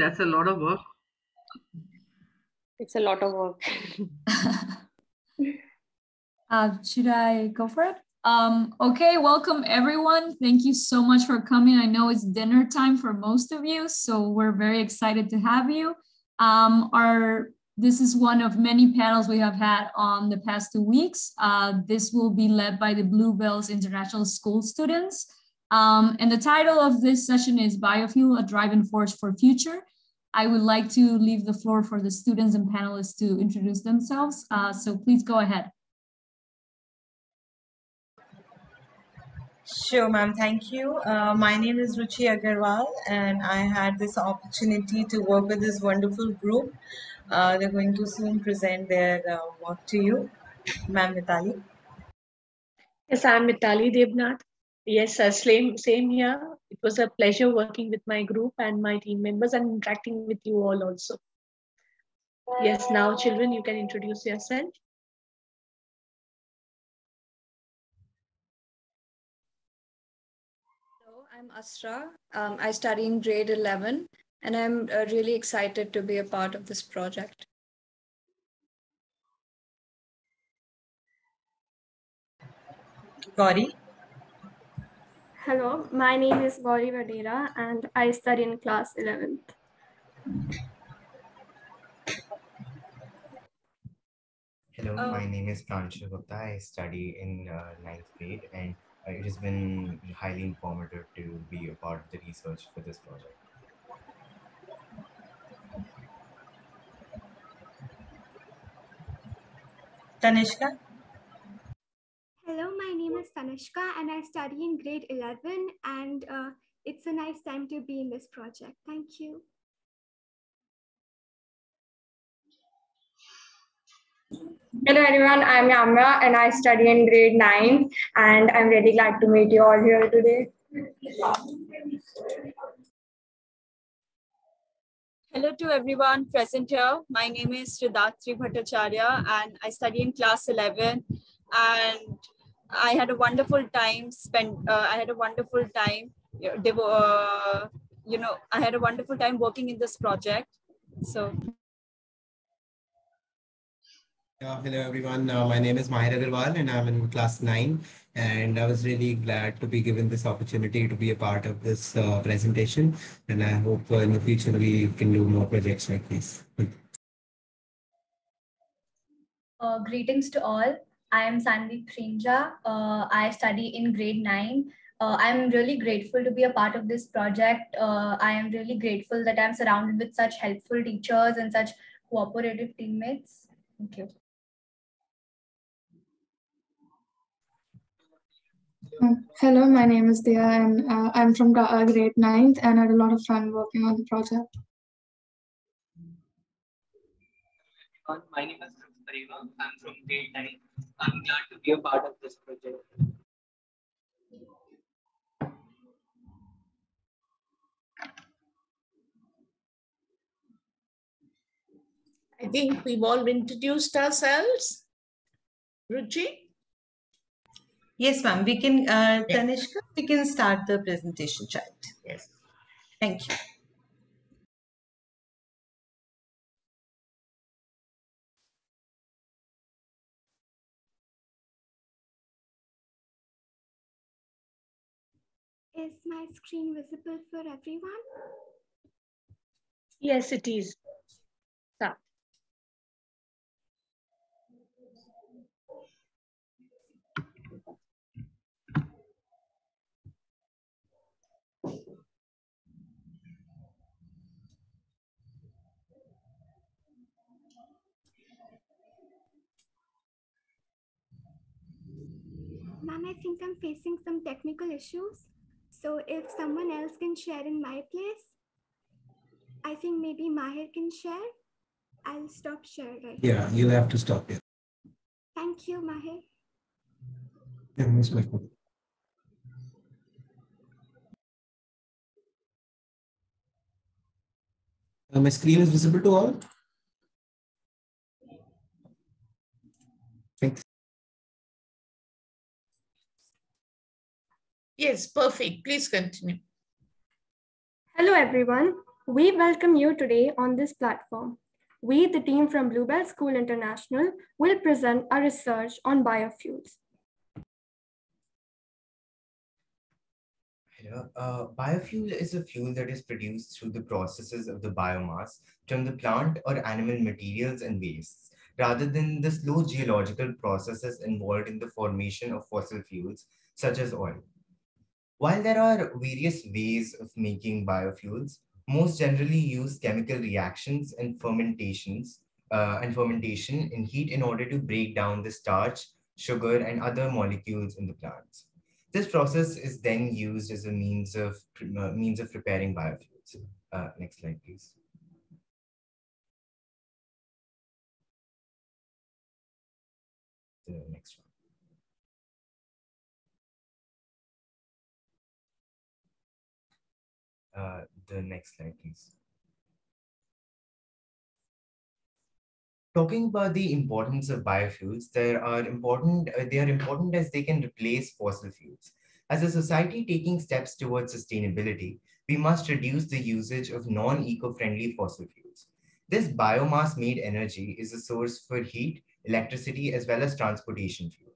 That's a lot of work. It's a lot of work. uh, should I go for it? Um, okay, welcome everyone. Thank you so much for coming. I know it's dinner time for most of you, so we're very excited to have you. Um, our this is one of many panels we have had on the past two weeks. Uh, this will be led by the Bluebells International School students. Um, and the title of this session is Biofuel, a Driving Force for Future. I would like to leave the floor for the students and panelists to introduce themselves. Uh, so please go ahead. Sure, ma'am. Thank you. Uh, my name is Ruchi Agarwal, and I had this opportunity to work with this wonderful group. Uh, they're going to soon present their uh, work to you. Ma'am Mitali. Yes, I'm Mitali Devnath. Yes, uh, same, same here. It was a pleasure working with my group and my team members and interacting with you all also. Yes, now children, you can introduce yourself. Hello, I'm Asra. Um, I study in grade 11 and I'm uh, really excited to be a part of this project. Gauri. Hello, my name is Gauri Vadera and I study in class 11th. Hello, uh, my name is Pranshul Gupta. I study in uh, ninth grade and it has been highly informative to be a part of the research for this project. Tanishka. Hello, my name is Tanishka and I study in grade 11 and uh, it's a nice time to be in this project. Thank you. Hello everyone, I'm Yamya and I study in grade 9 and I'm really glad to meet you all here today. Hello to everyone present here. My name is Sridatri Bhattacharya and I study in class 11 and I had a wonderful time spent. Uh, I had a wonderful time. Uh, you know, I had a wonderful time working in this project. So. Uh, hello everyone, uh, my name is Maahir Aggarwal and I'm in class 9 and I was really glad to be given this opportunity to be a part of this uh, presentation and I hope uh, in the future we can do more projects like this. greetings to all. I am Sandeep Prinja. Uh, I study in grade 9. Uh, I'm really grateful to be a part of this project. Uh, I am really grateful that I'm surrounded with such helpful teachers and such cooperative teammates. Thank you. Um, hello, my name is Dia and uh, I'm from uh, grade 9th and I had a lot of fun working on the project. My name is I'm from grade 9. I'm glad to be a part of this project. I think we've all introduced ourselves. Ruchi? Yes, ma'am. We can, uh, Tanishka, we can start the presentation, child. Yes. Thank you. Is my screen visible for everyone? Yes, it is. Start. Ma'am, I think I'm facing some technical issues. So if someone else can share in my place, I think maybe Maahir can share. I'll stop sharing. right Yeah, now. you'll have to stop it. Thank you, Maahir. Yeah, most welcome. Uh, my screen is visible to all? Yes, perfect. Please continue. Hello, everyone. We welcome you today on this platform. We, the team from Bluebell School International, will present our research on biofuels. Uh, biofuel is a fuel that is produced through the processes of the biomass from the plant or animal materials and wastes, rather than the slow geological processes involved in the formation of fossil fuels, such as oil. While there are various ways of making biofuels, most generally use chemical reactions and fermentations uh, and fermentation in heat in order to break down the starch, sugar, and other molecules in the plants. This process is then used as a means of uh, means of preparing biofuels. Uh, next slide, please. The next one. Uh, the next slide, please. talking about the importance of biofuels, there are important, uh, they are important as they can replace fossil fuels. As a society taking steps towards sustainability, we must reduce the usage of non-eco-friendly fossil fuels. This biomass-made energy is a source for heat, electricity, as well as transportation fuel.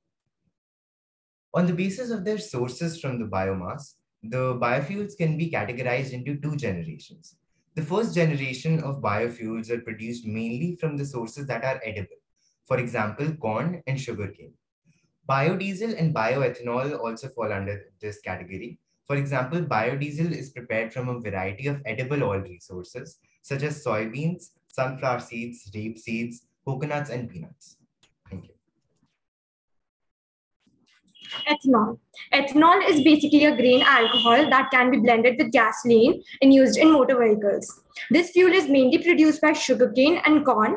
On the basis of their sources from the biomass, the biofuels can be categorized into two generations. The first generation of biofuels are produced mainly from the sources that are edible. For example, corn and sugarcane. Biodiesel and bioethanol also fall under this category. For example, biodiesel is prepared from a variety of edible oil resources, such as soybeans, sunflower seeds, rape seeds, coconuts, and peanuts. Thank you. Ethanol. Ethanol is basically a grain alcohol that can be blended with gasoline and used in motor vehicles. This fuel is mainly produced by sugarcane and corn,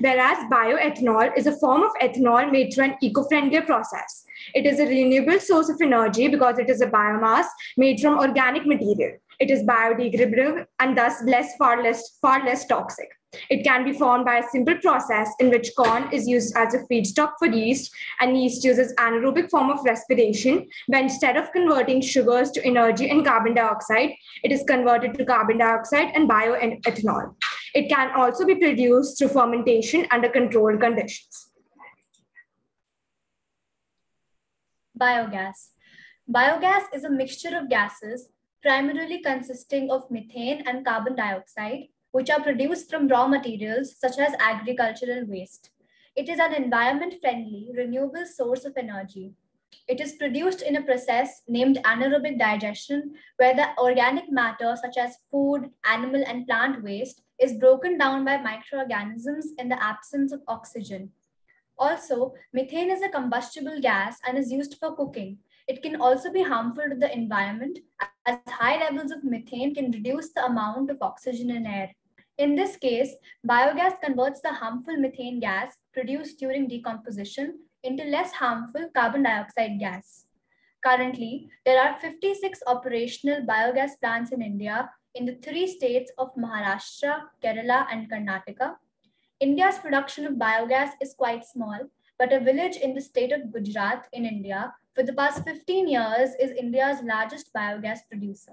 whereas bioethanol is a form of ethanol made through an eco-friendlier process. It is a renewable source of energy because it is a biomass made from organic material. It is biodegradable and thus less, far less, far less toxic. It can be formed by a simple process in which corn is used as a feedstock for yeast, and yeast uses anaerobic form of respiration, where instead of converting sugars to energy and carbon dioxide, it is converted to carbon dioxide and bioethanol. It can also be produced through fermentation under controlled conditions. Biogas. Biogas is a mixture of gases primarily consisting of methane and carbon dioxide which are produced from raw materials such as agricultural waste. It is an environment-friendly, renewable source of energy. It is produced in a process named anaerobic digestion, where the organic matter such as food, animal, and plant waste is broken down by microorganisms in the absence of oxygen. Also, methane is a combustible gas and is used for cooking. It can also be harmful to the environment as high levels of methane can reduce the amount of oxygen in air. In this case, biogas converts the harmful methane gas produced during decomposition into less harmful carbon dioxide gas. Currently, there are 56 operational biogas plants in India in the three states of Maharashtra, Kerala, and Karnataka. India's production of biogas is quite small, but a village in the state of Gujarat in India for the past 15 years is India's largest biogas producer.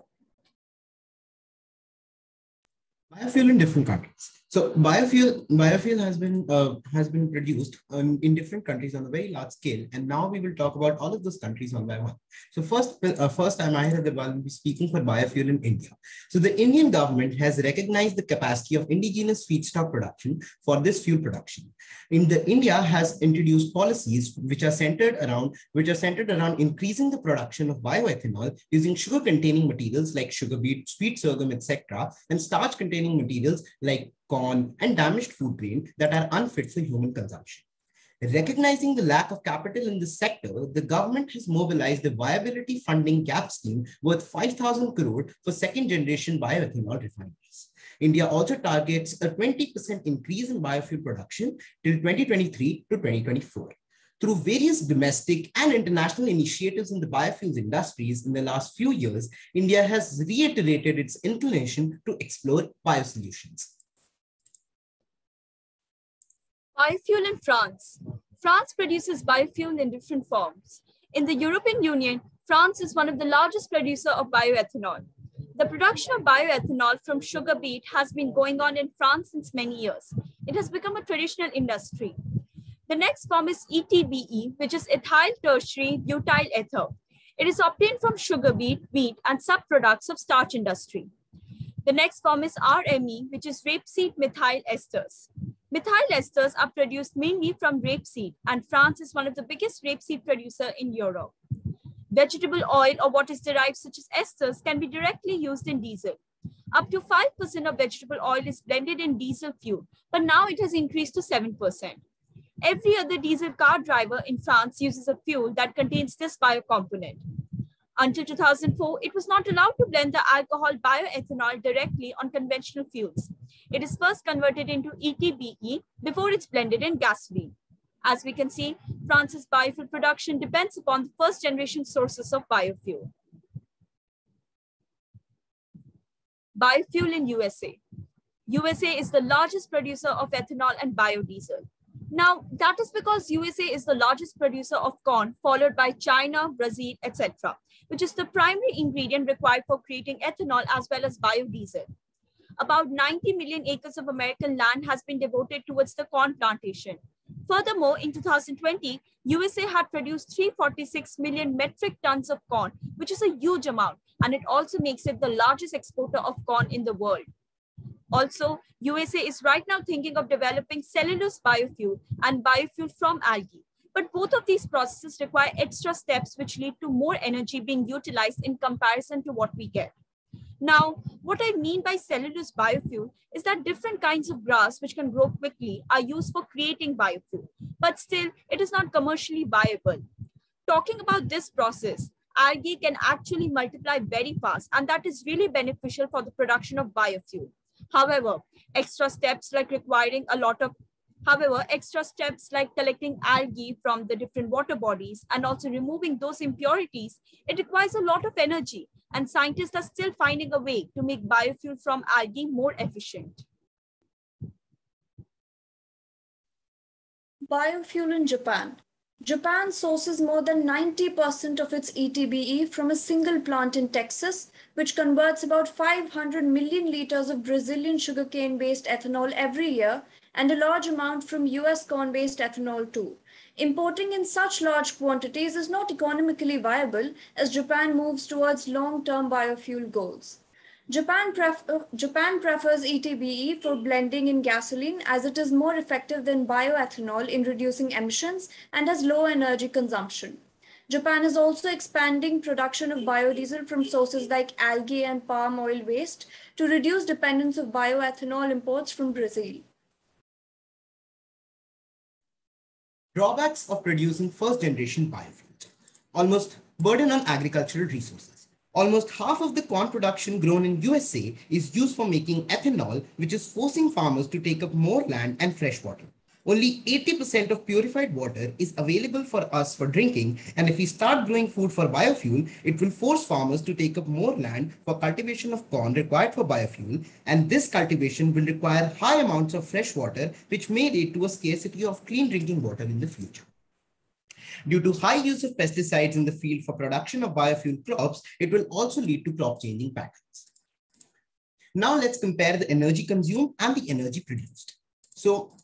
Biofuel in different countries. So biofuel biofuel has been uh, has been produced um, in different countries on a very large scale, and now we will talk about all of those countries one by one. So first, uh, first I'm Maahir Aggarwal will be speaking for biofuel in India. So the Indian government has recognized the capacity of indigenous feedstock production for this fuel production. In the India has introduced policies which are centered around which are centered around increasing the production of bioethanol using sugar-containing materials like sugar beet, sweet sorghum, etc., and starch-containing materials like corn, and damaged food grain that are unfit for human consumption. Recognizing the lack of capital in this sector, the government has mobilized the viability funding gap scheme worth 5,000 crore for second generation bioethanol refineries. India also targets a 20% increase in biofuel production till 2023 to 2024. Through various domestic and international initiatives in the biofuels industries in the last few years, India has reiterated its inclination to explore biosolutions. Biofuel in France. France produces biofuel in different forms. In the European Union, France is one of the largest producer of bioethanol. The production of bioethanol from sugar beet has been going on in France since many years. It has become a traditional industry. The next form is ETBE, which is ethyl tertiary butyl ether. It is obtained from sugar beet, wheat, and subproducts of starch industry. The next form is RME, which is rapeseed methyl esters. Methyl esters are produced mainly from rapeseed, and France is one of the biggest rapeseed producer in Europe. Vegetable oil or what is derived such as esters can be directly used in diesel. Up to 5% of vegetable oil is blended in diesel fuel, but now it has increased to 7%. Every other diesel car driver in France uses a fuel that contains this biocomponent. Until 2004, it was not allowed to blend the alcohol bioethanol directly on conventional fuels. It is first converted into ETBE before it's blended in gasoline. As we can see, France's biofuel production depends upon the first generation sources of biofuel. Biofuel in USA. USA is the largest producer of ethanol and biodiesel. Now, that is because USA is the largest producer of corn, followed by China, Brazil, etc., which is the primary ingredient required for creating ethanol as well as biodiesel. About 90 million acres of American land has been devoted towards the corn plantation. Furthermore, in 2020, USA had produced 346 million metric tons of corn, which is a huge amount, and it also makes it the largest exporter of corn in the world. Also, USA is right now thinking of developing cellulose biofuel and biofuel from algae. But both of these processes require extra steps which lead to more energy being utilized in comparison to what we get. Now, what I mean by cellulose biofuel is that different kinds of grass which can grow quickly are used for creating biofuel, but still it is not commercially viable. Talking about this process, algae can actually multiply very fast and that is really beneficial for the production of biofuel. However, extra steps like requiring a lot of However, extra steps like collecting algae from the different water bodies and also removing those impurities, it requires a lot of energy and scientists are still finding a way to make biofuel from algae more efficient. Biofuel in Japan. Japan sources more than 90% of its ETBE from a single plant in Texas, which converts about 500 million liters of Brazilian sugarcane-based ethanol every year and a large amount from US corn-based ethanol too. Importing in such large quantities is not economically viable as Japan moves towards long-term biofuel goals. Japan, pref uh, Japan prefers ETBE for blending in gasoline as it is more effective than bioethanol in reducing emissions and has low energy consumption. Japan is also expanding production of biodiesel from sources like algae and palm oil waste to reduce dependence of bioethanol imports from Brazil. Drawbacks of producing first generation biofuels. Almost burden on agricultural resources. Almost half of the corn production grown in USA is used for making ethanol, which is forcing farmers to take up more land and fresh water. Only 80% of purified water is available for us for drinking. And if we start growing food for biofuel, it will force farmers to take up more land for cultivation of corn required for biofuel. And this cultivation will require high amounts of fresh water, which may lead to a scarcity of clean drinking water in the future. Due to high use of pesticides in the field for production of biofuel crops, it will also lead to crop changing patterns. Now let's compare the energy consumed and the energy produced. So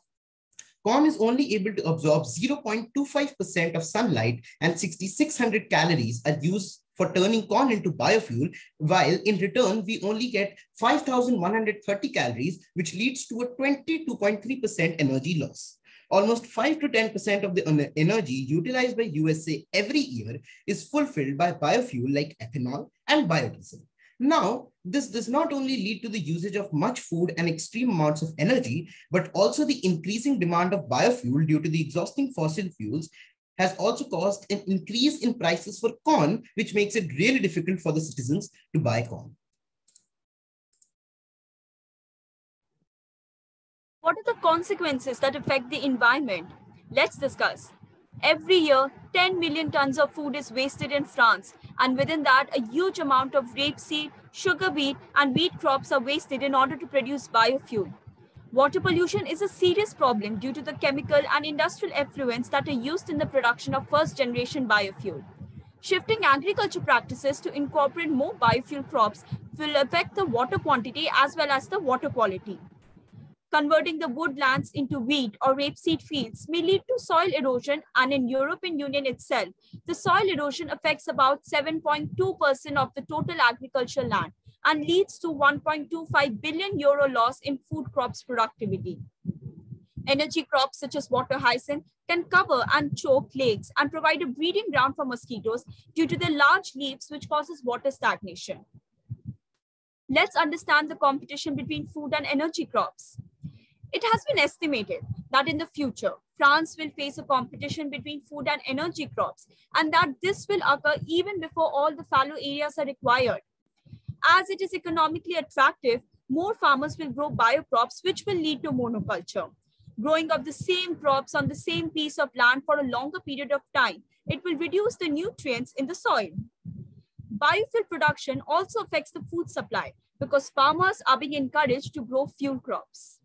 corn is only able to absorb 0.25% of sunlight and 6600 calories are used for turning corn into biofuel, while in return, we only get 5,130 calories, which leads to a 22.3% energy loss. Almost 5 to 10% of the energy utilized by USA every year is fulfilled by biofuel like ethanol and biodiesel. Now, this does not only lead to the usage of much food and extreme amounts of energy, but also the increasing demand of biofuel due to the exhausting fossil fuels has also caused an increase in prices for corn, which makes it really difficult for the citizens to buy corn. What are the consequences that affect the environment? Let's discuss. Every year, 10 million tons of food is wasted in France, and within that, a huge amount of rapeseed, sugar beet, and wheat crops are wasted in order to produce biofuel. Water pollution is a serious problem due to the chemical and industrial effluents that are used in the production of first generation biofuel. Shifting agriculture practices to incorporate more biofuel crops will affect the water quantity as well as the water quality. Converting the woodlands into wheat or rapeseed fields may lead to soil erosion and in the European Union itself, the soil erosion affects about 7.2% of the total agricultural land and leads to 1.25 billion euro loss in food crops productivity. Energy crops such as water hyacinth can cover and choke lakes and provide a breeding ground for mosquitoes due to their large leaves which causes water stagnation. Let's understand the competition between food and energy crops. It has been estimated that in the future, France will face a competition between food and energy crops, and that this will occur even before all the fallow areas are required. As it is economically attractive, more farmers will grow biocrops, which will lead to monoculture. Growing of the same crops on the same piece of land for a longer period of time, it will reduce the nutrients in the soil. Biofuel production also affects the food supply because farmers are being encouraged to grow fuel crops.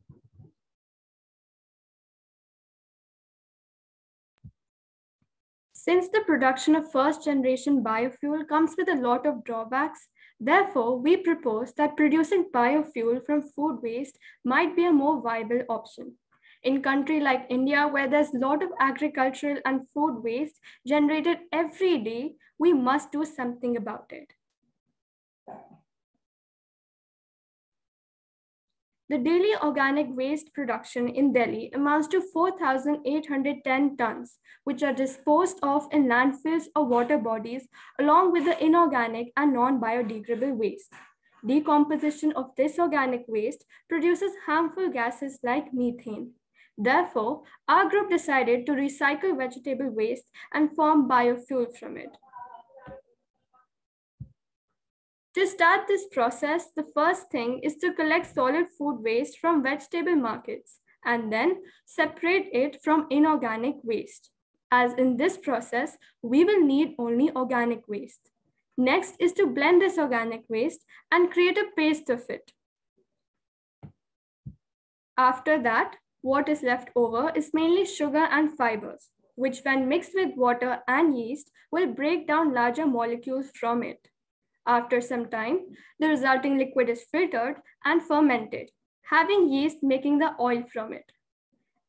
Since the production of first generation biofuel comes with a lot of drawbacks, therefore we propose that producing biofuel from food waste might be a more viable option. In country like India, where there's a lot of agricultural and food waste generated every day, we must do something about it. The daily organic waste production in Delhi amounts to 4,810 tons, which are disposed of in landfills or water bodies, along with the inorganic and non-biodegradable waste. Decomposition of this organic waste produces harmful gases like methane. Therefore, our group decided to recycle vegetable waste and form biofuel from it. To start this process, the first thing is to collect solid food waste from vegetable markets and then separate it from inorganic waste. As in this process, we will need only organic waste. Next is to blend this organic waste and create a paste of it. After that, what is left over is mainly sugar and fibers, which when mixed with water and yeast will break down larger molecules from it. After some time, the resulting liquid is filtered and fermented, having yeast making the oil from it.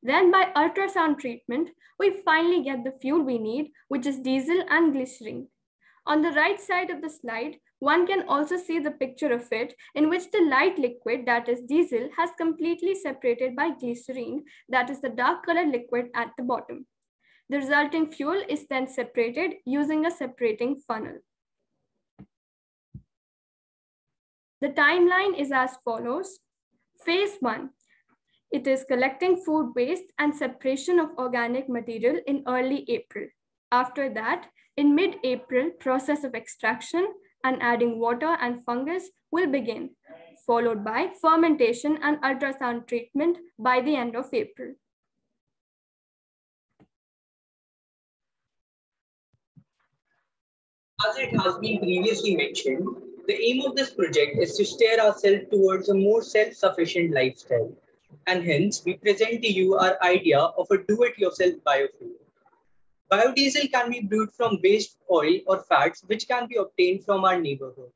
Then by ultrasound treatment, we finally get the fuel we need, which is diesel and glycerin. On the right side of the slide, one can also see the picture of it in which the light liquid, that is diesel, has completely separated by glycerine, that is the dark colored liquid at the bottom. The resulting fuel is then separated using a separating funnel. The timeline is as follows. Phase one, it is collecting food waste and separation of organic material in early April. After that, in mid-April, process of extraction and adding water and fungus will begin, followed by fermentation and ultrasound treatment by the end of April. As it has been previously mentioned, the aim of this project is to steer ourselves towards a more self-sufficient lifestyle. And hence, we present to you our idea of a do-it-yourself biofuel. Biodiesel can be brewed from waste oil or fats, which can be obtained from our neighborhood.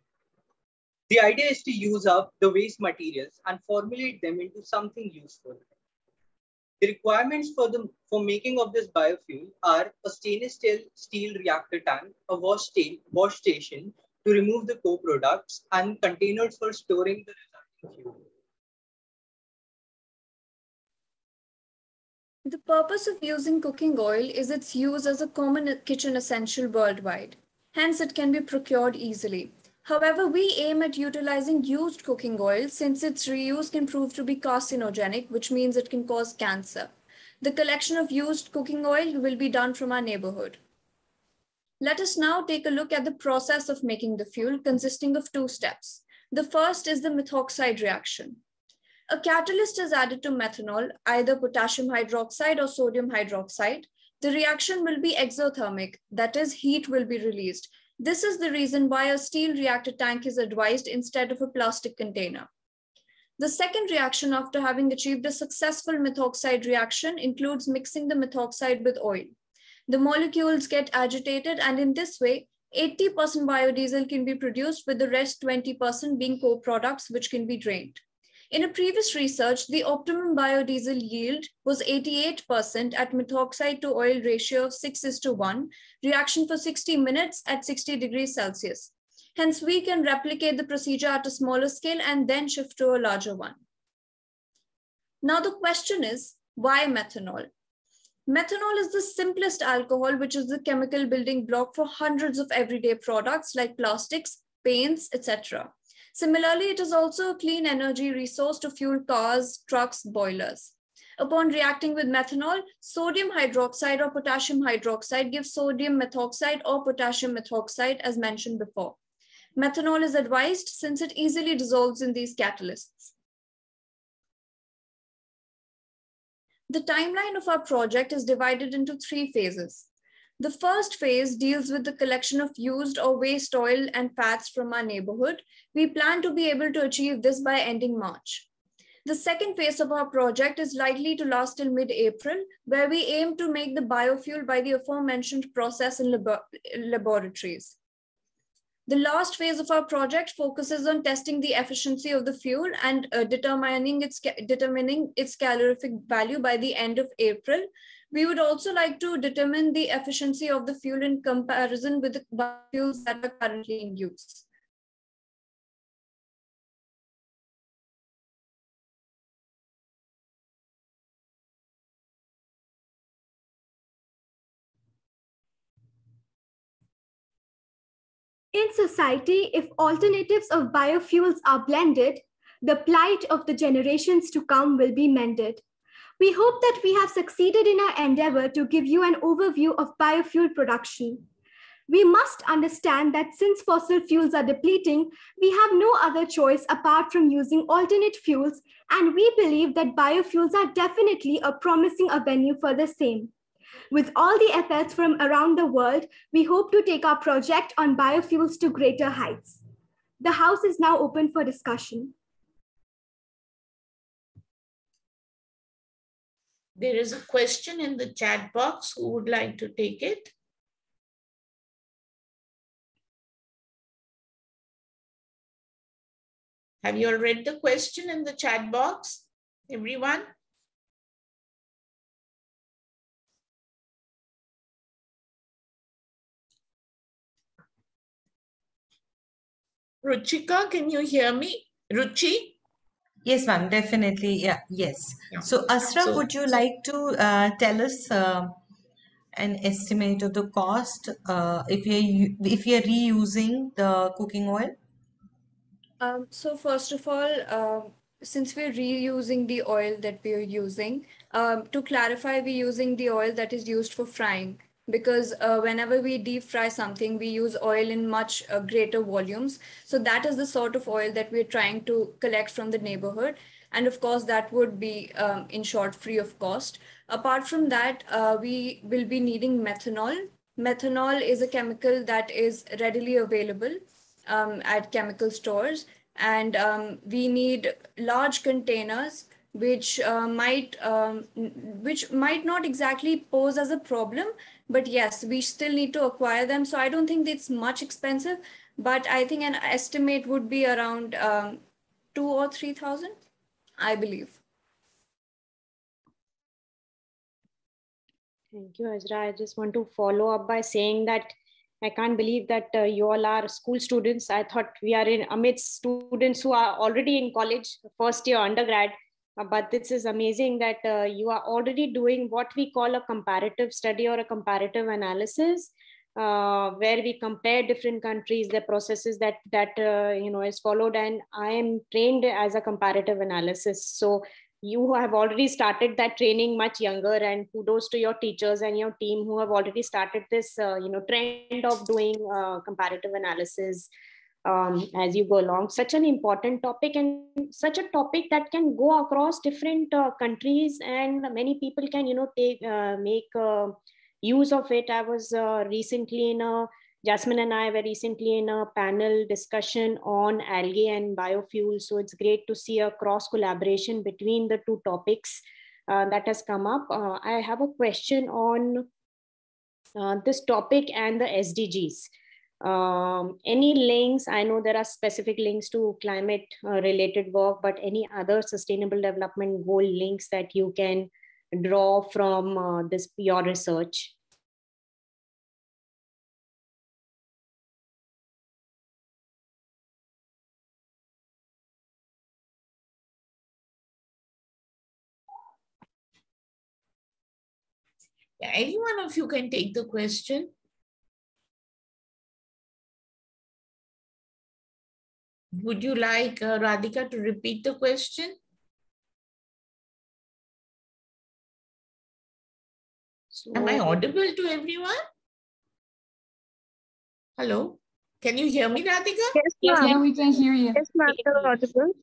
The idea is to use up the waste materials and formulate them into something useful. The requirements for, the, for making of this biofuel are a stainless steel, steel reactor tank, a wash, sta wash station to remove the co-products, and containers for storing the resulting fuel. The purpose of using cooking oil is its use as a common kitchen essential worldwide. Hence, it can be procured easily. However, we aim at utilizing used cooking oil since its reuse can prove to be carcinogenic, which means it can cause cancer. The collection of used cooking oil will be done from our neighborhood. Let us now take a look at the process of making the fuel consisting of two steps. The first is the methoxide reaction. A catalyst is added to methanol, either potassium hydroxide or sodium hydroxide. The reaction will be exothermic, that is heat will be released. This is the reason why a steel reactor tank is advised instead of a plastic container. The second reaction after having achieved a successful methoxide reaction includes mixing the methoxide with oil. The molecules get agitated and in this way, 80% biodiesel can be produced with the rest 20% being co-products which can be drained. In a previous research, the optimum biodiesel yield was 88% at methoxide to oil ratio of 6 is to 1, reaction for 60 minutes at 60 degrees Celsius. Hence, we can replicate the procedure at a smaller scale and then shift to a larger one. Now the question is, why methanol? Methanol is the simplest alcohol, which is the chemical building block for hundreds of everyday products like plastics, paints, etc. Similarly, it is also a clean energy resource to fuel cars, trucks, boilers. Upon reacting with methanol, sodium hydroxide or potassium hydroxide gives sodium methoxide or potassium methoxide as mentioned before. Methanol is advised since it easily dissolves in these catalysts. The timeline of our project is divided into three phases. The first phase deals with the collection of used or waste oil and fats from our neighborhood. We plan to be able to achieve this by ending March. The second phase of our project is likely to last till mid-April, where we aim to make the biofuel by the aforementioned process in labo laboratories. The last phase of our project focuses on testing the efficiency of the fuel and uh, determining, its, determining its calorific value by the end of April. We would also like to determine the efficiency of the fuel in comparison with the fuels that are currently in use. In society, if alternatives of biofuels are blended, the plight of the generations to come will be mended. We hope that we have succeeded in our endeavor to give you an overview of biofuel production. We must understand that since fossil fuels are depleting, we have no other choice apart from using alternate fuels, and we believe that biofuels are definitely a promising avenue for the same. With all the efforts from around the world, we hope to take our project on biofuels to greater heights. The House is now open for discussion. There is a question in the chat box. Who would like to take it? Have you all read the question in the chat box, everyone? Ruchika, can you hear me? Ruchi? Yes, ma'am, definitely. Yeah, yes. Yeah. So, Asra, So- would you like to uh, tell us uh, an estimate of the cost uh, if you're if you're reusing the cooking oil? Um, so first of all, um, since we're reusing the oil that we're using, um, to clarify, we're using the oil that is used for frying because uh, whenever we deep fry something, we use oil in much uh, greater volumes. So that is the sort of oil that we're trying to collect from the neighborhood. And of course, that would be, um, in short, free of cost. Apart from that, uh, we will be needing methanol. Methanol is a chemical that is readily available um, at chemical stores. And um, we need large containers which uh, might um, which might not exactly pose as a problem but yes we still need to acquire them so i don't think it's much expensive but i think an estimate would be around um, two or three thousand i believe Thank you, Asra. I just want to follow up by saying that I can't believe that uh, you all are school students. I thought we are in amidst students who are already in college, first year undergrad. Uh, but this is amazing that uh, you are already doing what we call a comparative study or a comparative analysis, uh, where we compare different countries, the processes that that uh, you know is followed. And I am trained as a comparative analysis, so you have already started that training much younger and kudos to your teachers and your team who have already started this uh, you know trend of doing uh, comparative analysis um, as you go along such an important topic and such a topic that can go across different uh, countries and many people can you know take uh, make uh, use of it i was uh, recently in a Jasmine and I were recently in a panel discussion on algae and biofuels. So it's great to see a cross collaboration between the two topics uh, that has come up. Uh, I have a question on this topic and the SDGs. Um, any links? I know there are specific links to climate uh, related work, but any other sustainable development goal links that you can draw from uh, this your research? Yeah, any one of you can take the question. Would you like uh, Radhika to repeat the question? So, Am I audible to everyone? Hello? Can you hear me, Radhika? Yes, yes yeah, we can hear you. Yes, ma'am, you're audible.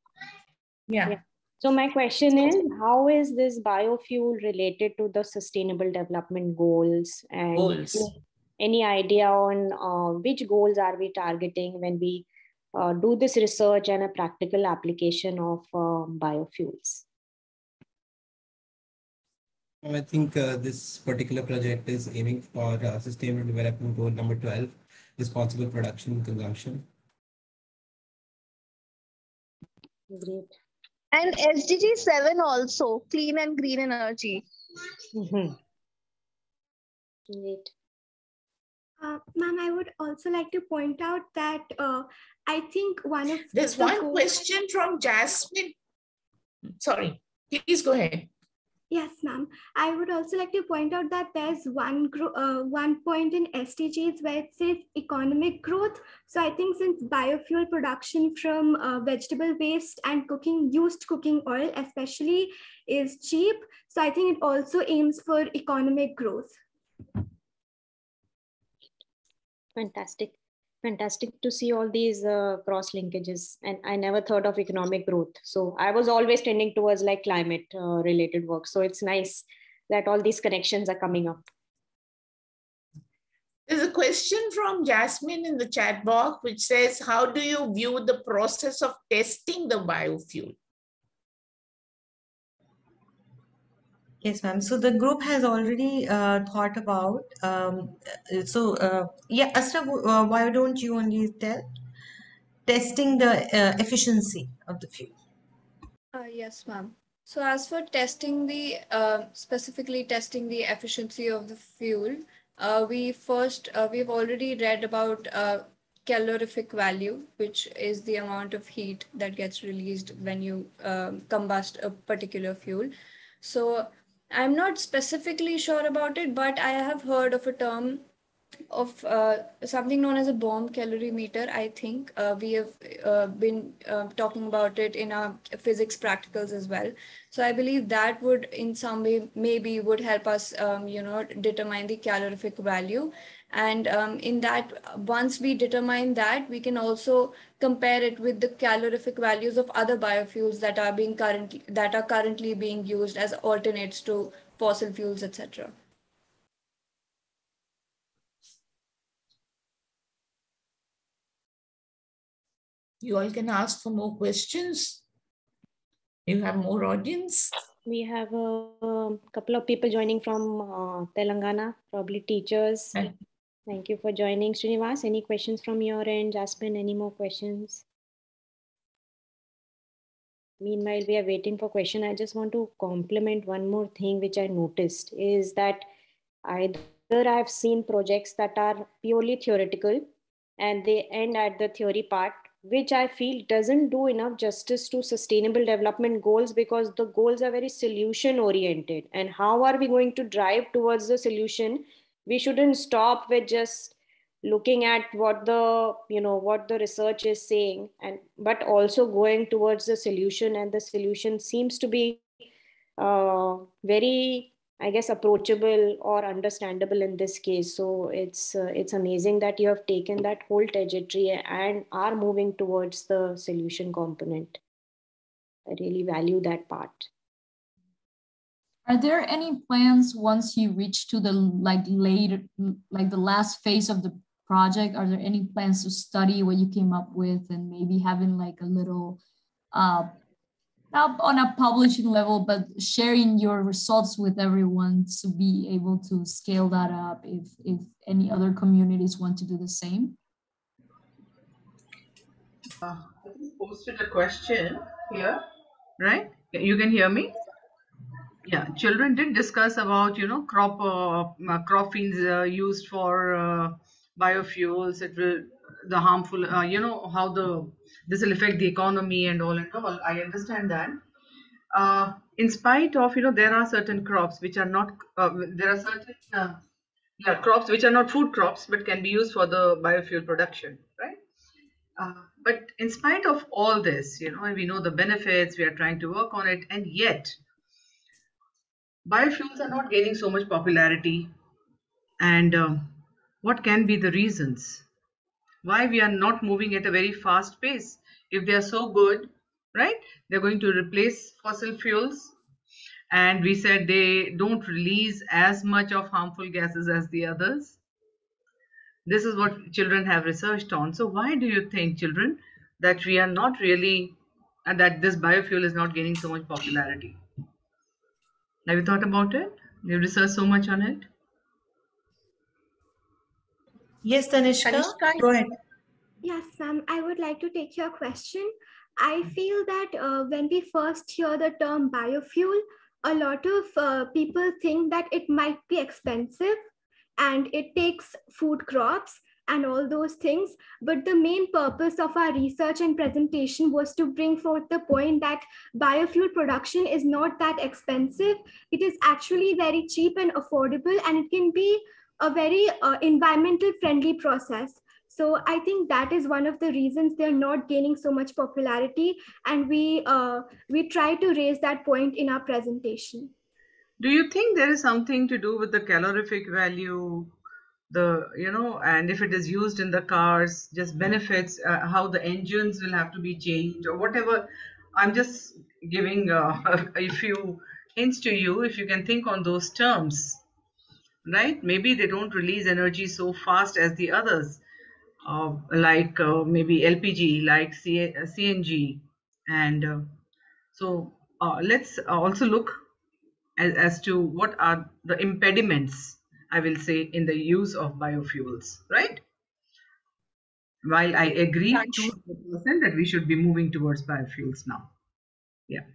Yeah. yeah. So my question is, how is this biofuel related to the sustainable development goals? And goals. any idea on uh, which goals are we targeting when we uh, do this research and a practical application of uh, biofuels? I think uh, this particular project is aiming for uh, sustainable development goal number 12, responsible production and consumption. Great. And SDG 7 also, clean and green energy. Mm-hmm. Great. Uh, Ma'am, I would also like to point out that uh, I think one of there's one question from Jasmine. Sorry, please go ahead. Yes, ma'am. I would also like to point out that there's one uh, one point in SDGs where it says economic growth. So I think since biofuel production from uh, vegetable waste and cooking used cooking oil especially is cheap, so I think it also aims for economic growth. Fantastic. Fantastic to see all these uh, cross linkages. And i never thought of economic growth. So i was always tending towards like climate uh, related work. So it's nice that all these connections are coming up. There's a question from jasmine in the chat box which says how do you view the process of testing the biofuel Yes, ma'am. So the group has already uh, thought about. Um, so uh, yeah, Asra, uh, why don't you only tell testing the uh, efficiency of the fuel? Uh, yes, ma'am. So as for testing the uh, specifically testing the efficiency of the fuel, we first we've already read about calorific value, which is the amount of heat that gets released when you um, combust a particular fuel. So I'm not specifically sure about it, but I have heard of a term of uh, something known as a bomb calorimeter. I think uh, we have uh, been uh, talking about it in our physics practicals as well. So I believe that would, in some way, maybe would help us, um, you know, determine the calorific value. And um, in that, once we determine that, we can also compare it with the calorific values of other biofuels that are being currently that are currently being used as alternates to fossil fuels, etc. You all can ask for more questions. You have more audience. We have a, couple of people joining from uh, Telangana, probably teachers. Thank you for joining, Srinivas. Any questions from your end? Jasmine, any more questions? Meanwhile, we are waiting for question. I just want to compliment one more thing which I noticed is that either I've seen projects that are purely theoretical and they end at the theory part, which I feel doesn't do enough justice to sustainable development goals because the goals are very solution oriented. And how are we going to drive towards the solution we shouldn't stop with just looking at what the you know what the research is saying and but also going towards the solution and the solution seems to be uh, very i guess approachable or understandable in this case. So it's uh, it's amazing that you have taken that whole trajectory and are moving towards the solution component. I really value that part are there any plans once you reach to the like later, like the last phase of the project? Are there any plans to study what you came up with and maybe having like a little, uh, not on a publishing level, but sharing your results with everyone to be able to scale that up if if any other communities want to do the same? Uh, posted a question here, right? You can hear me? Yeah, children did discuss about, you know, crop uh, uh, crop fields uh, used for uh, biofuels. It will the harmful, uh, you know, how the this will affect the economy and all and all. I understand that. In spite of, you know, there are certain crops which are not, there are certain yeah, crops which are not food crops but can be used for the biofuel production, right? But in spite of all this, you know, we know the benefits, we are trying to work on it, and yet biofuels are not gaining so much popularity. And um, what can be the reasons? Why we are not moving at a very fast pace? If they are so good, right? They're going to replace fossil fuels. And we said they don't release as much of harmful gases as the others. This is what children have researched on. So why do you think, children, that we are not really, and that this biofuel is not gaining so much popularity? Have you thought about it? You've researched so much on it? Yes, Tanishka, go ahead. Yes, ma'am. I would like to take your question. I feel that uh, when we first hear the term biofuel, a lot of uh, people think that it might be expensive and it takes food crops and all those things. But the main purpose of our research and presentation was to bring forth the point that biofuel production is not that expensive. It is actually very cheap and affordable, and it can be a very uh, environmental friendly process. So I think that is one of the reasons they're not gaining so much popularity, and we uh, we try to raise that point in our presentation. Do you think there is something to do with the calorific value, the you know, and if it is used in the cars, just benefits, uh, how the engines will have to be changed or whatever? I'm just giving uh, a few hints to you if you can think on those terms, right? Maybe they don't release energy so fast as the others uh, like uh, maybe LPG, like C- CNG. And uh, so uh, let's also look as, as to what are the impediments, I will say, in the use of biofuels, right? While I agree to that we should be moving towards biofuels now. Yeah.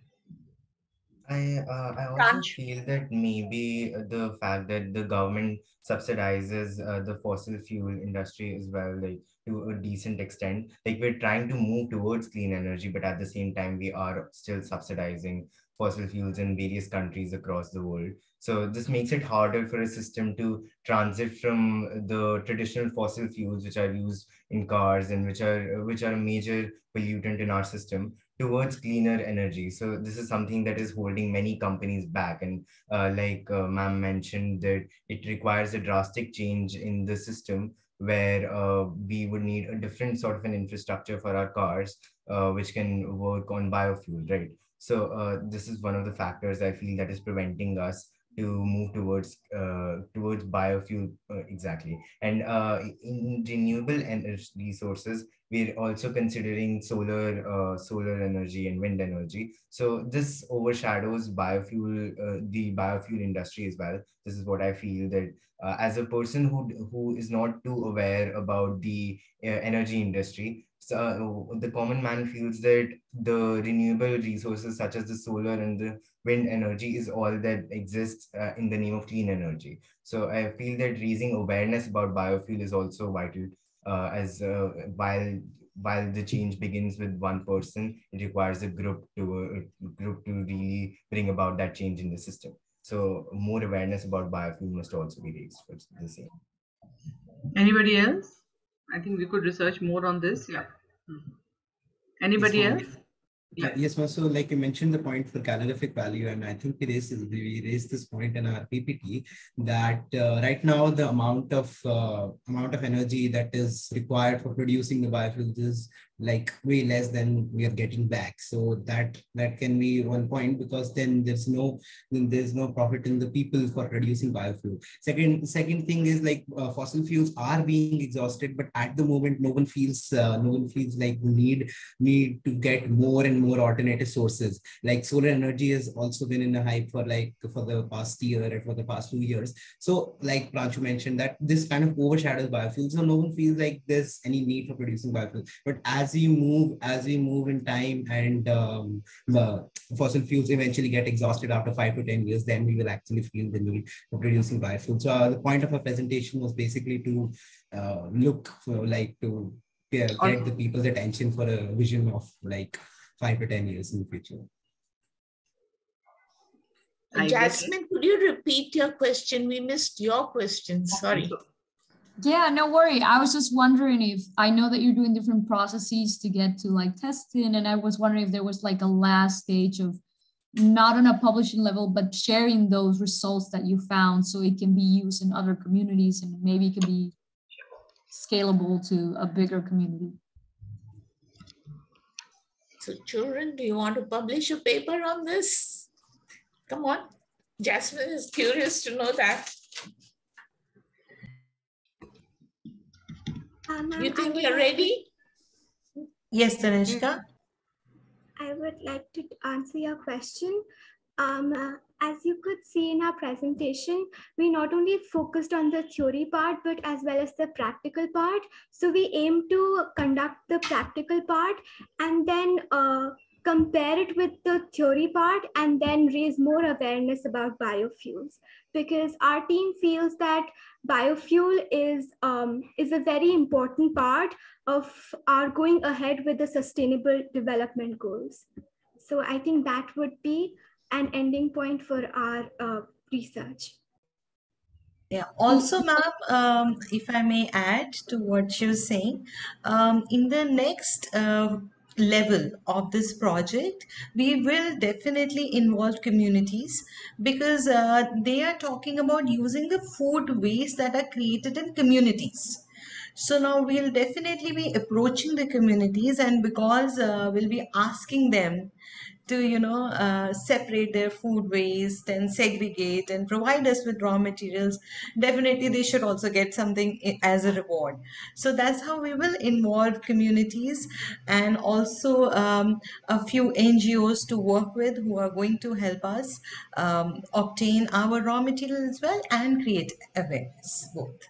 I uh, I also feel that maybe the fact that the government subsidizes uh, the fossil fuel industry as well, like to a decent extent. Like we're trying to move towards clean energy, but at the same time, we are still subsidizing fossil fuels in various countries across the world. So this makes it harder for a system to transit from the traditional fossil fuels which are used in cars and which are which are a major pollutant in our system towards cleaner energy. So this is something that is holding many companies back. And uh, like uh, ma'am mentioned that it requires a drastic change in the system where uh, we would need a different sort of an infrastructure for our cars, uh, which can work on biofuel, right? So uh, this is one of the factors I feel that is preventing us to move towards uh, towards biofuel uh, exactly. And uh, in renewable energy resources we're also considering solar uh, solar energy and wind energy. So this overshadows biofuel uh, the biofuel industry as well. This is what i feel that uh, as a person who who is not too aware about the energy industry so the common man feels that the renewable resources such as the solar and the wind energy is all that exists uh, in the name of clean energy. So I feel that raising awareness about biofuel is also vital uh, as uh, while while the change begins with one person, it requires a group to a group to really bring about that change in the system. So more awareness about biofuel must also be raised for the same. Anybody else? I think we could research more on this. Yeah. Anybody Yes, else? Yeah, yes, ma'am. So, like you mentioned, the point for calorific value, and I think we raised we raised this point in our PPT that uh, right now the amount of uh, amount of energy that is required for producing the biofuels is like way less than we are getting back. So that that can be one point because then there's no then there's no profit in the people for producing biofuel. Second second thing is like uh, fossil fuels are being exhausted, but at the moment no one feels uh, no one feels like need need to get more and more alternative sources. Like solar energy has also been in a hype for like for the past year and for the past two years. So like Pranchu mentioned that this kind of overshadows biofuels, so no one feels like there's any need for producing biofuels. But as as we move as we move in time and um, the fossil fuels eventually get exhausted after five to ten years then we will actually feel the need for producing biofuels so uh, the point of our presentation was basically to uh, look for like to get, get the people's attention for a vision of like five to ten years in the future Jasmine, could you repeat your question? We missed your question. Sorry. Yeah, no worry. I was just wondering if I know that you're doing different processes to get to like testing, and I was wondering if there was like a last stage of not on a publishing level, but sharing those results that you found so it can be used in other communities and maybe it can be scalable to a bigger community. So, children, do you want to publish a paper on this? Come on. Jasmine is curious to know that. You think I you're ready? Yes, Tanishka. I would like to answer your question. Um, uh, as you could see in our presentation, we not only focused on the theory part, but as well as the practical part. So we aim to conduct the practical part and then uh, compare it with the theory part and then raise more awareness about biofuels because our team feels that biofuel is um, is a very important part of our going ahead with the sustainable development goals so i think that would be an ending point for our uh, research Yeah. Also, ma'am, um, if I may add to what you're saying, um, in the next uh, level of this project, we will definitely involve communities because uh, they are talking about using the food waste that are created in communities. So now we'll definitely be approaching the communities, and because uh, we'll be asking them to you know uh, separate their food waste and segregate and provide us with raw materials definitely they should also get something as a reward so that's how we will involve communities and also um, a few ngos to work with who are going to help us um, obtain our raw material as well and create awareness both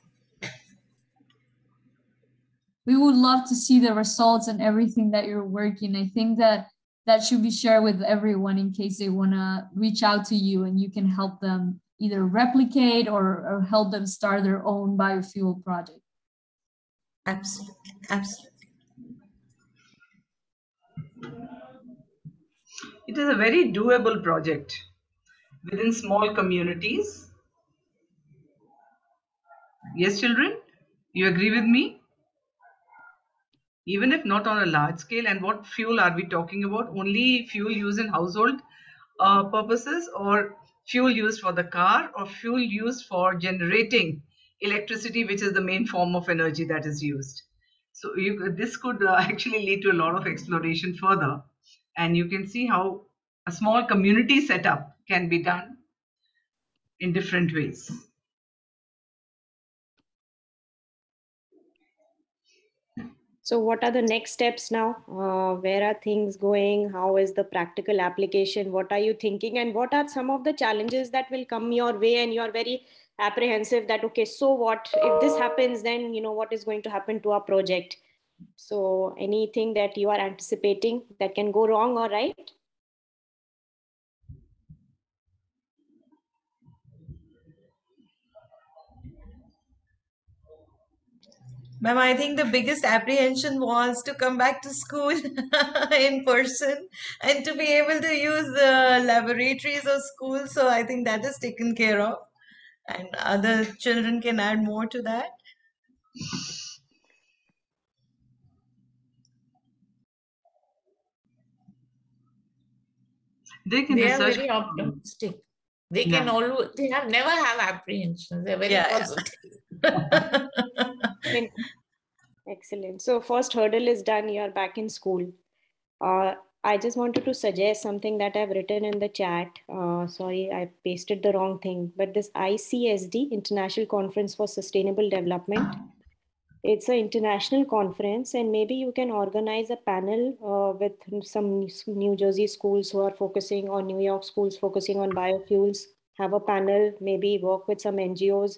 we would love to see the results and everything that you're working. I think that that should be shared with everyone in case they want to reach out to you and you can help them either replicate or, or help them start their own biofuel project. absolutely absolutely It is a very doable project within small communities. Yes, children, you agree with me? Even if not on a large scale, and what fuel are we talking about? Only fuel used in household uh, purposes, or fuel used for the car, or fuel used for generating electricity, which is the main form of energy that is used. So you, this could uh, actually lead to a lot of exploration further, and you can see how a small community setup can be done in different ways. So, what are the next steps now? Uh, where are things going? How is the practical application? What are you thinking? And what are some of the challenges that will come your way? And you're very apprehensive that, okay, so what? If this happens, then, you know, what is going to happen to our project? So, anything that you are anticipating that can go wrong or right? Ma'am, I think the biggest apprehension was to come back to school in person and to be able to use the laboratories of school. So I think that is taken care of. And other children can add more to that. They can They are very optimistic. They can Yeah. always, they have never have apprehensions. They're very Yeah, yeah. positive. Excellent. Excellent. So first hurdle is done. You are back in school. Uh, I just wanted to suggest something that I've written in the chat. Uh, sorry, I pasted the wrong thing. But this ICSD, International Conference for Sustainable Development, it's an international conference, and maybe you can organize a panel uh, with some New Jersey schools who are focusing on New York schools focusing on biofuels. Have a panel, maybe work with some NGOs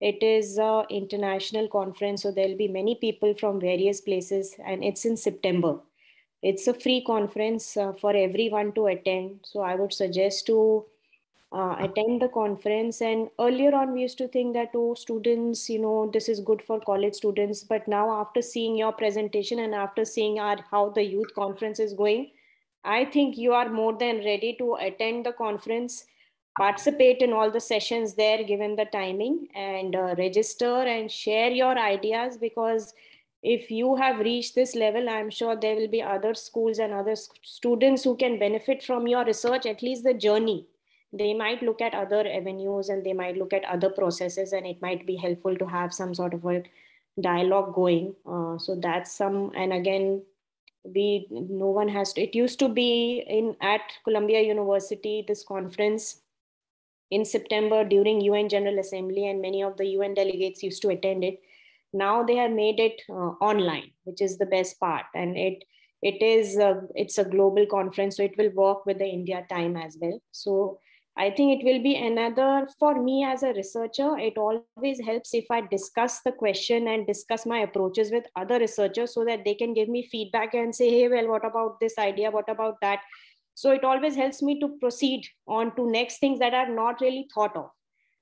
It is an international conference, so there'll be many people from various places, and it's in September. It's a free conference uh, for everyone to attend. So I would suggest to uh, attend the conference. And earlier on, we used to think that, oh, students, you know, this is good for college students. But now, after seeing your presentation and after seeing our, how the youth conference is going, I think you are more than ready to attend the conference participate in all the sessions there given the timing and uh, register and share your ideas because if you have reached this level i'm sure there will be other schools and other students who can benefit from your research at least the journey. They might look at other avenues and they might look at other processes and it might be helpful to have some sort of a dialogue going uh, so that's some and again we no one has to it used to be in at columbia university this conference in September during UN General Assembly, and many of the UN delegates used to attend it. Now they have made it uh, online, which is the best part, and it it is uh, it's a global conference, so it will work with the India time as well. So I think it will be another for me as a researcher. It always helps if I discuss the question and discuss my approaches with other researchers so that they can give me feedback and say, hey, well, what about this idea? What about that? So it always helps me to proceed on to next things that are not really thought of.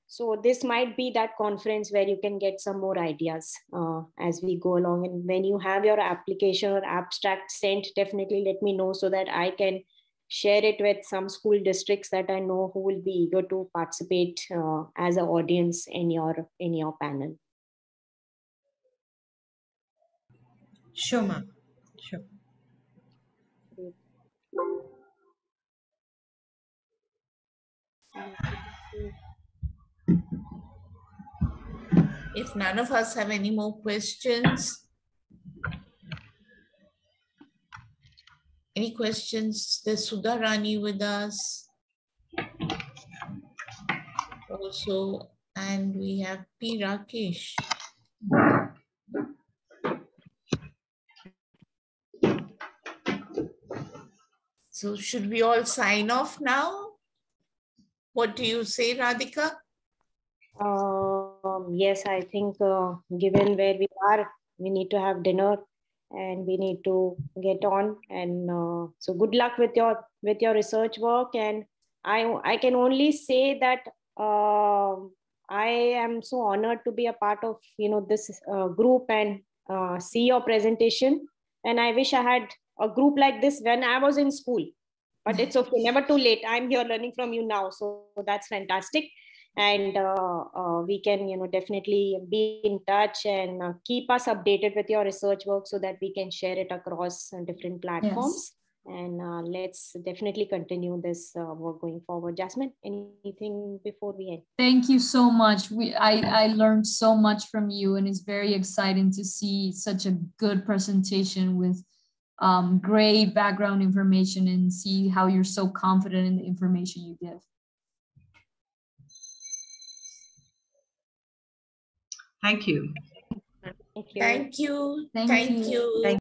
So this might be that conference where you can get some more ideas uh, as we go along. And when you have your application or abstract sent definitely let me know so that i can share it with some school districts that i know who will be eager to participate uh, as an audience in your in your panel. Sure ma'am If none of us have any more questions, any questions? There's Sudha Rani with us. Also, and we have P. Rakesh. So should we all sign off now? What do you say, Radhika? Um, yes, I think uh, given where we are, we need to have dinner and we need to get on. And uh, so, good luck with your with your research work. And I I can only say that uh, I am so honored to be a part of you know this uh, group and uh, see your presentation. And I wish I had a group like this when I was in school but it's okay. Never too late. I'm here learning from you now. So that's fantastic. And uh, uh, we can you know definitely be in touch and uh, keep us updated with your research work so that we can share it across different platforms. Yes. and uh, let's definitely continue this uh, work going forward. Jasmine anything before we end? Thank you so much. We i i learned so much from you and it's very exciting to see such a good presentation with um, great background information and see how you're so confident in the information you give. Thank you. Thank you. Thank you. Thank, Thank you. you. Thank